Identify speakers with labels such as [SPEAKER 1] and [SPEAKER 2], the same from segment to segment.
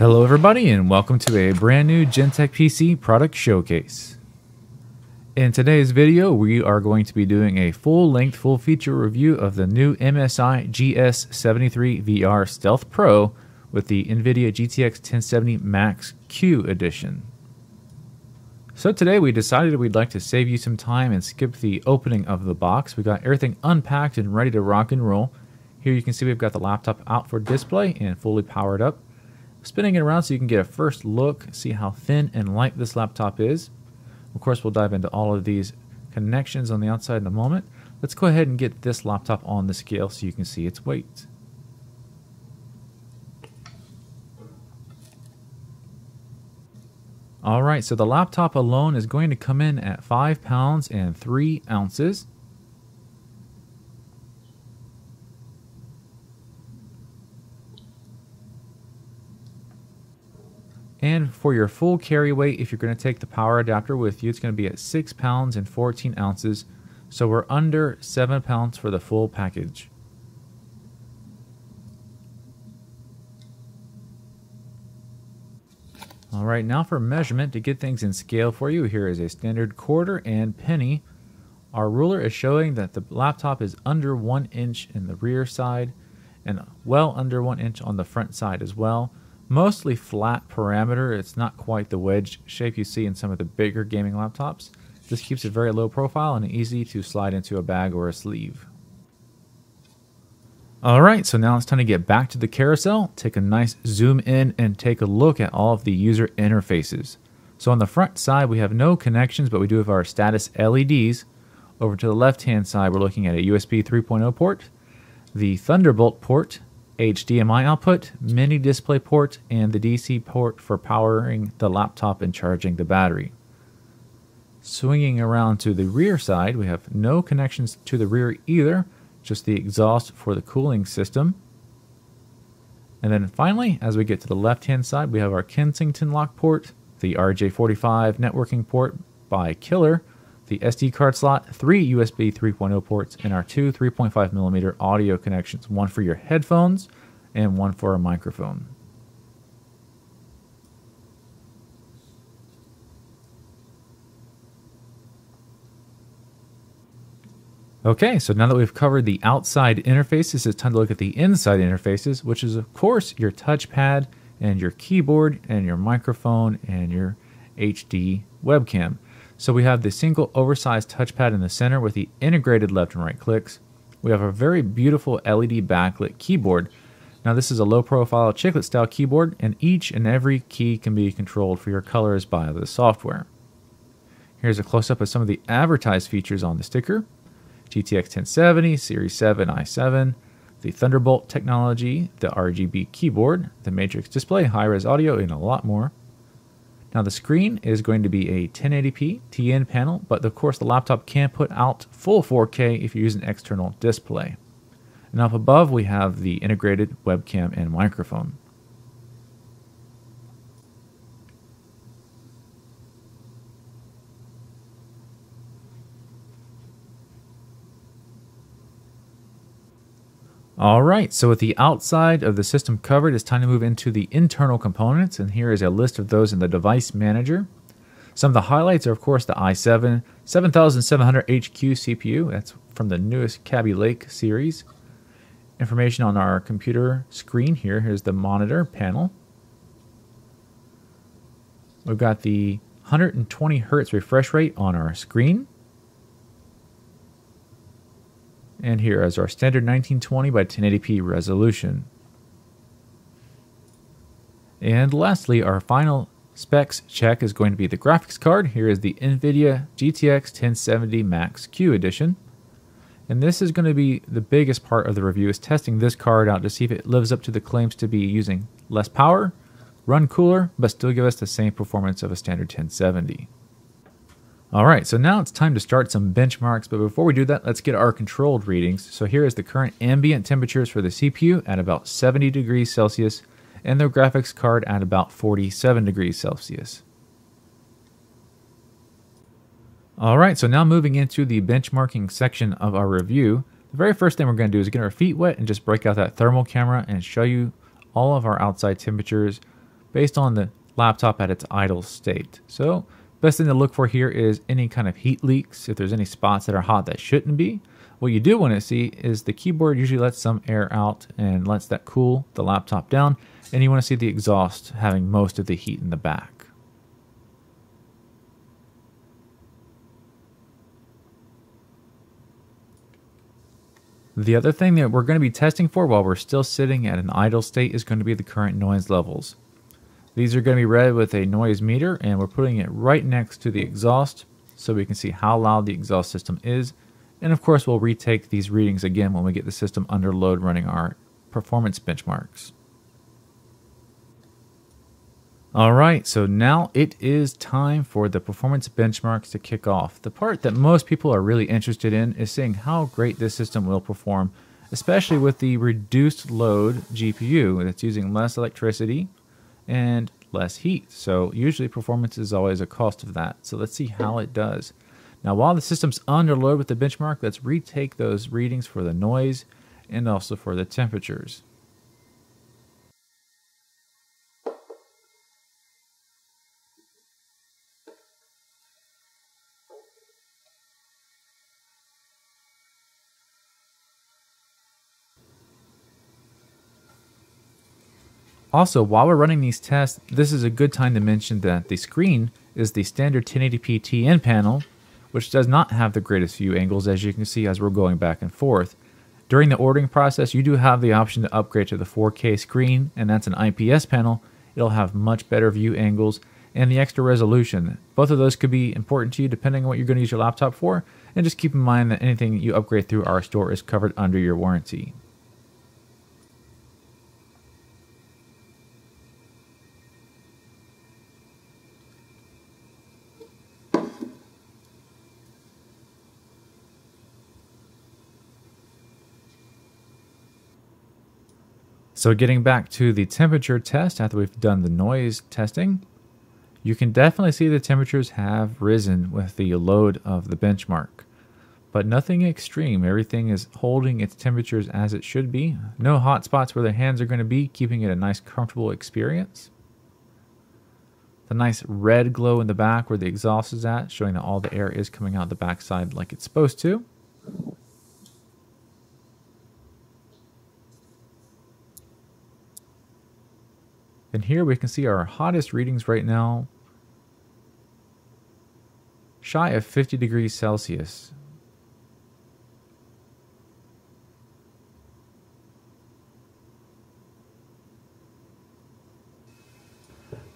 [SPEAKER 1] Hello everybody and welcome to a brand new Gentech PC product showcase. In today's video we are going to be doing a full-length full feature review of the new MSI GS73 VR Stealth Pro with the NVIDIA GTX 1070 Max Q edition. So today we decided we'd like to save you some time and skip the opening of the box. We got everything unpacked and ready to rock and roll. Here you can see we've got the laptop out for display and fully powered up. Spinning it around so you can get a first look, see how thin and light this laptop is. Of course, we'll dive into all of these connections on the outside in a moment. Let's go ahead and get this laptop on the scale so you can see its weight. All right, so the laptop alone is going to come in at 5 pounds and 3 ounces. And for your full carry weight, if you're going to take the power adapter with you, it's going to be at 6 pounds and 14 ounces. So we're under 7 pounds for the full package. All right, now for measurement, to get things in scale for you, here is a standard quarter and penny. Our ruler is showing that the laptop is under 1 inch in the rear side and well under 1 inch on the front side as well mostly flat parameter. It's not quite the wedge shape you see in some of the bigger gaming laptops. This keeps it very low profile and easy to slide into a bag or a sleeve. Alright, so now it's time to get back to the carousel, take a nice zoom in and take a look at all of the user interfaces. So on the front side we have no connections but we do have our status LEDs. Over to the left hand side we're looking at a USB 3.0 port, the Thunderbolt port, HDMI output, mini display port, and the DC port for powering the laptop and charging the battery. Swinging around to the rear side, we have no connections to the rear either, just the exhaust for the cooling system. And then finally, as we get to the left-hand side, we have our Kensington lock port, the RJ45 networking port by Killer, the SD card slot, three USB 3.0 ports, and our two 3.5 millimeter audio connections, one for your headphones and one for a microphone. Okay, so now that we've covered the outside interfaces, it's time to look at the inside interfaces, which is of course your touchpad and your keyboard and your microphone and your HD webcam. So we have the single oversized touchpad in the center with the integrated left and right clicks. We have a very beautiful LED backlit keyboard. Now this is a low profile chiclet style keyboard and each and every key can be controlled for your colors by the software. Here's a close up of some of the advertised features on the sticker. GTX 1070, Series 7 i7, the Thunderbolt technology, the RGB keyboard, the Matrix display, high-res audio, and a lot more. Now the screen is going to be a 1080p TN panel, but of course the laptop can put out full 4K if you use an external display. And up above we have the integrated webcam and microphone. All right, so with the outside of the system covered, it's time to move into the internal components, and here is a list of those in the device manager. Some of the highlights are, of course, the i7 7700HQ CPU. That's from the newest Kaby Lake series. Information on our computer screen here. Here's the monitor panel. We've got the 120 hertz refresh rate on our screen. And here is our standard 1920 by 1080p resolution. And lastly, our final specs check is going to be the graphics card. Here is the NVIDIA GTX 1070 Max Q Edition. And this is going to be the biggest part of the review is testing this card out to see if it lives up to the claims to be using less power, run cooler, but still give us the same performance of a standard 1070. All right, so now it's time to start some benchmarks, but before we do that, let's get our controlled readings. So here is the current ambient temperatures for the CPU at about 70 degrees Celsius and the graphics card at about 47 degrees Celsius. All right, so now moving into the benchmarking section of our review, the very first thing we're going to do is get our feet wet and just break out that thermal camera and show you all of our outside temperatures based on the laptop at its idle state. So best thing to look for here is any kind of heat leaks, if there's any spots that are hot that shouldn't be. What you do want to see is the keyboard usually lets some air out and lets that cool the laptop down, and you want to see the exhaust having most of the heat in the back. The other thing that we're going to be testing for while we're still sitting at an idle state is going to be the current noise levels. These are going to be read with a noise meter and we're putting it right next to the exhaust so we can see how loud the exhaust system is. And of course we'll retake these readings again when we get the system under load running our performance benchmarks. All right, so now it is time for the performance benchmarks to kick off. The part that most people are really interested in is seeing how great this system will perform, especially with the reduced load GPU that's using less electricity and less heat. So usually performance is always a cost of that. So let's see how it does. Now while the system's under load with the benchmark, let's retake those readings for the noise and also for the temperatures. Also, while we're running these tests, this is a good time to mention that the screen is the standard 1080p TN panel, which does not have the greatest view angles as you can see as we're going back and forth. During the ordering process, you do have the option to upgrade to the 4K screen, and that's an IPS panel. It'll have much better view angles and the extra resolution. Both of those could be important to you depending on what you're going to use your laptop for, and just keep in mind that anything you upgrade through our store is covered under your warranty. So getting back to the temperature test after we've done the noise testing, you can definitely see the temperatures have risen with the load of the benchmark. But nothing extreme, everything is holding its temperatures as it should be. No hot spots where the hands are going to be, keeping it a nice comfortable experience. The nice red glow in the back where the exhaust is at, showing that all the air is coming out the backside like it's supposed to. And here we can see our hottest readings right now, shy of 50 degrees Celsius.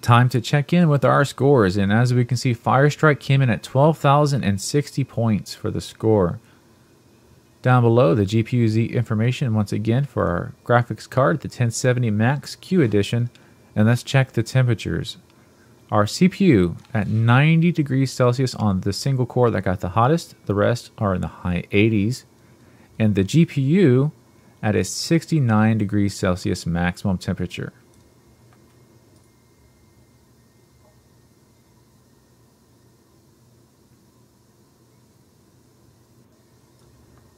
[SPEAKER 1] Time to check in with our scores, and as we can see, Firestrike came in at 12,060 points for the score. Down below, the GPU-Z information once again for our graphics card, the 1070 Max Q Edition, and let's check the temperatures. Our CPU at 90 degrees Celsius on the single core that got the hottest. The rest are in the high 80s. And the GPU at a 69 degrees Celsius maximum temperature.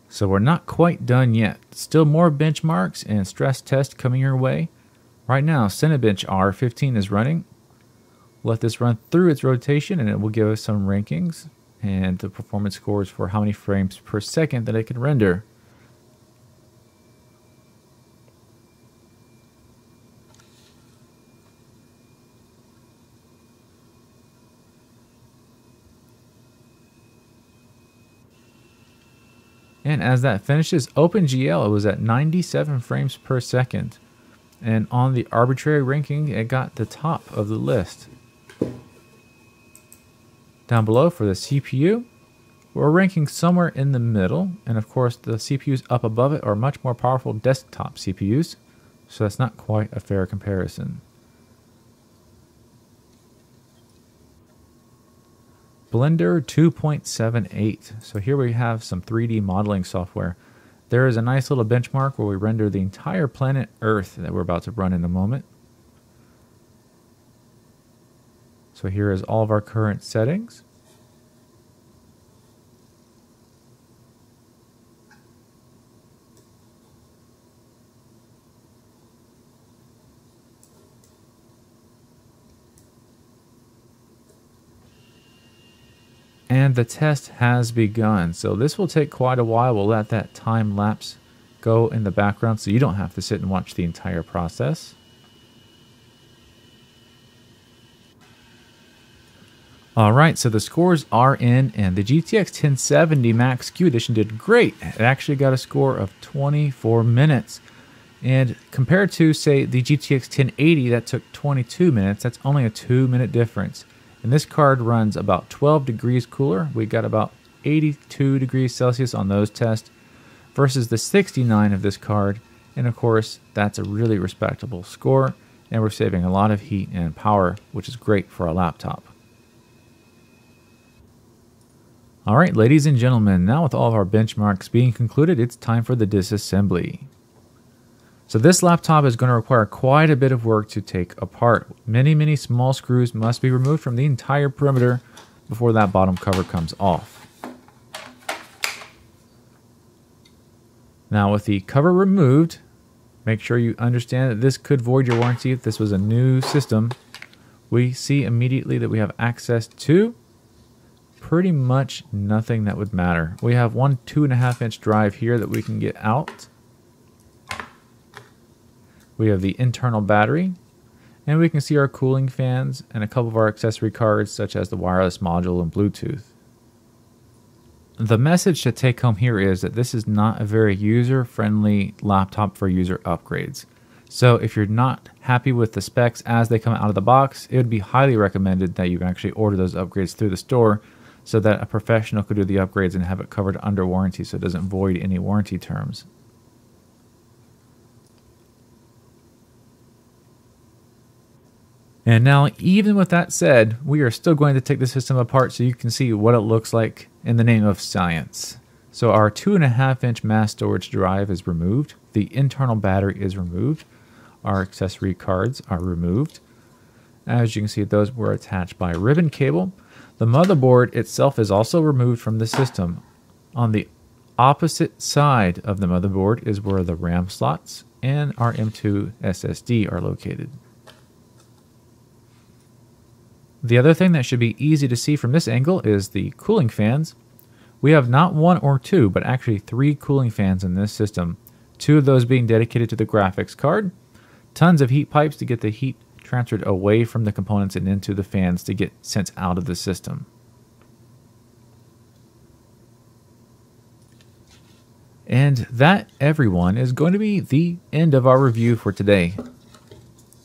[SPEAKER 1] So we're not quite done yet. Still more benchmarks and stress tests coming your way. Right now, Cinebench R15 is running. Let this run through its rotation and it will give us some rankings and the performance scores for how many frames per second that it can render. And as that finishes, OpenGL was at 97 frames per second. And on the arbitrary ranking, it got the top of the list. Down below for the CPU, we're ranking somewhere in the middle. And of course, the CPUs up above it are much more powerful desktop CPUs. So that's not quite a fair comparison. Blender 2.78. So here we have some 3D modeling software. There is a nice little benchmark where we render the entire planet Earth that we're about to run in a moment. So here is all of our current settings. And the test has begun. So this will take quite a while. We'll let that time lapse go in the background so you don't have to sit and watch the entire process. All right, so the scores are in, and the GTX 1070 Max Q Edition did great. It actually got a score of 24 minutes. And compared to, say, the GTX 1080 that took 22 minutes, that's only a two minute difference. And this card runs about 12 degrees cooler. We got about 82 degrees Celsius on those tests versus the 69 of this card. And of course, that's a really respectable score. And we're saving a lot of heat and power, which is great for a laptop. All right, ladies and gentlemen, now with all of our benchmarks being concluded, it's time for the disassembly. So this laptop is going to require quite a bit of work to take apart. Many, many small screws must be removed from the entire perimeter before that bottom cover comes off. Now with the cover removed, make sure you understand that this could void your warranty if this was a new system. We see immediately that we have access to pretty much nothing that would matter. We have one two and a half inch drive here that we can get out. We have the internal battery, and we can see our cooling fans and a couple of our accessory cards such as the wireless module and Bluetooth. The message to take home here is that this is not a very user-friendly laptop for user upgrades. So if you're not happy with the specs as they come out of the box, it would be highly recommended that you actually order those upgrades through the store so that a professional could do the upgrades and have it covered under warranty so it doesn't void any warranty terms. And now, even with that said, we are still going to take the system apart so you can see what it looks like in the name of science. So our two and a half inch mass storage drive is removed. The internal battery is removed. Our accessory cards are removed. As you can see, those were attached by ribbon cable. The motherboard itself is also removed from the system. On the opposite side of the motherboard is where the RAM slots and our M2 SSD are located. The other thing that should be easy to see from this angle is the cooling fans. We have not one or two, but actually three cooling fans in this system. Two of those being dedicated to the graphics card. Tons of heat pipes to get the heat transferred away from the components and into the fans to get sent out of the system. And that, everyone, is going to be the end of our review for today.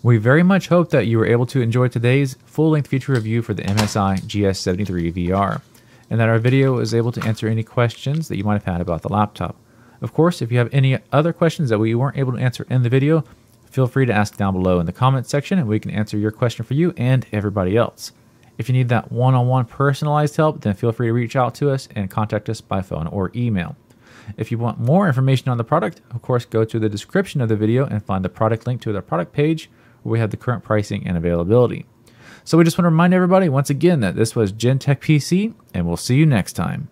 [SPEAKER 1] We very much hope that you were able to enjoy today's full-length feature review for the MSI GS73 VR, and that our video was able to answer any questions that you might have had about the laptop. Of course, if you have any other questions that we weren't able to answer in the video, feel free to ask down below in the comments section and we can answer your question for you and everybody else. If you need that one-on-one personalized help, then feel free to reach out to us and contact us by phone or email. If you want more information on the product, of course, go to the description of the video and find the product link to the product page where we have the current pricing and availability. So we just want to remind everybody once again that this was Gen Tech PC, and we'll see you next time.